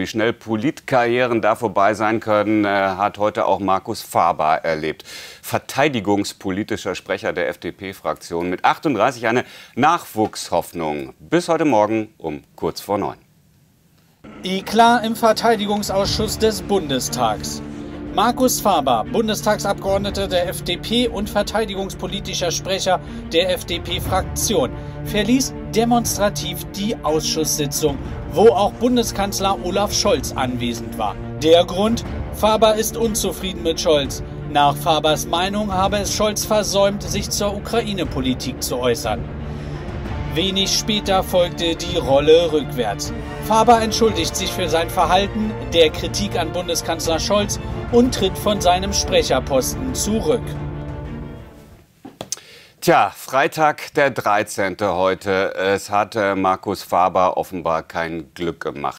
Wie schnell Politkarrieren da vorbei sein können, äh, hat heute auch Markus Faber erlebt. Verteidigungspolitischer Sprecher der FDP-Fraktion mit 38 eine Nachwuchshoffnung. Bis heute Morgen um kurz vor neun. Eklar im Verteidigungsausschuss des Bundestags. Markus Faber, Bundestagsabgeordneter der FDP und verteidigungspolitischer Sprecher der FDP-Fraktion, verließ demonstrativ die Ausschusssitzung, wo auch Bundeskanzler Olaf Scholz anwesend war. Der Grund? Faber ist unzufrieden mit Scholz. Nach Fabers Meinung habe es Scholz versäumt, sich zur Ukraine-Politik zu äußern. Wenig später folgte die Rolle rückwärts. Faber entschuldigt sich für sein Verhalten, der Kritik an Bundeskanzler Scholz und tritt von seinem Sprecherposten zurück. Tja, Freitag der 13. heute. Es hat Markus Faber offenbar kein Glück gemacht.